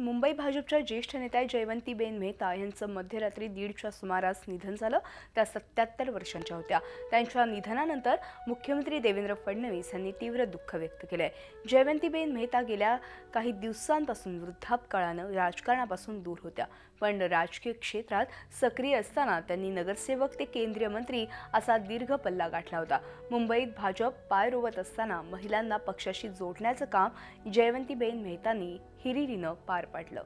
मुंबई भाजपच्या ज्येष्ठ नेत्या जयवंतीबेन मेहता यांचं मध्यरात्री दीडच्या सुमारास निधन झालं. त्या सत्याहत्तर वर्षांच्या होत्या. त्यांच्या निधनानंतर मुख्यमंत्री देवेंद्र फडणवीस यांनी तीव्र दुःख व्यक्त केलं आहे जयवंतीबेन मेहता गेल्या काही दिवसांपासून वृद्धापकाळानं राजकारणापासून दूर होत्या. पण राजकीय क्षेत्रात सक्रिय असताना त्यांनी नगरसेवक ते केंद्रीय मंत्री असा दीर्घ पल्ला गाठला होता. मुंबईत भाजप पाय रोवत असताना महिलांना पक्षाशी जोडण्याचं काम जयवंतीबेन मेहतांनी हिरिरीनं पार पाडलं.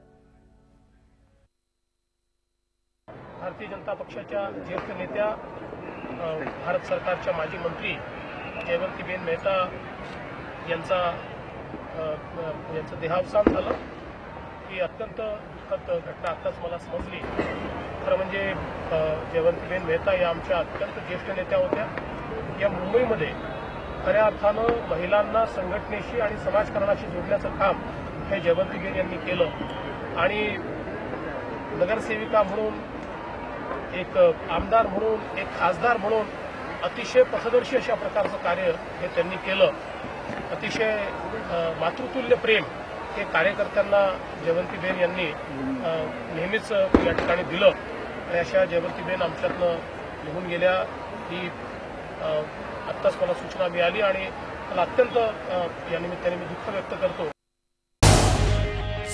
भारतीय जनता पक्षाच्या ज्येष्ठ नेत्या भारत सरकारच्या माजी मंत्री जयवंतीबेन मेहता यांचा यांचं देहावसान झालं. ही अत्यंत दुःखद घटना आत्ताच मला समजली. खरं म्हणजे जयवंतीबेन मेहता या आमच्या अत्यंत ज्येष्ठ नेत्या होत्या. या मुंबईमध्ये खऱ्या अर्थानं महिलांना संघटनेशी आणि समाजकारणाशी जोडण्याचं काम हे जयवंतीबेन यांनी केलं. आणि नगरसेविका म्हणून एक आमदार म्हणून एक खासदार म्हणून अतिशय पथदर्शी अशा प्रकारचं कार्य हे त्यांनी केलं. अतिशय मातृतुल्य प्रेम हे कार्यकर्त्यांना जयवंतीबेन यांनी नेहमीच या ठिकाणी दिलं. आणि अशा जयवंतीबेन आमच्यातनं निघून गेल्या. ही आत्ताच मला सूचना मिळाली आणि मला अत्यंत या निमित्ताने मी दुःख व्यक्त करतो.